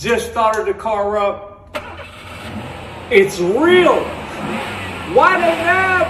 just started the car up. It's real. Why the hell?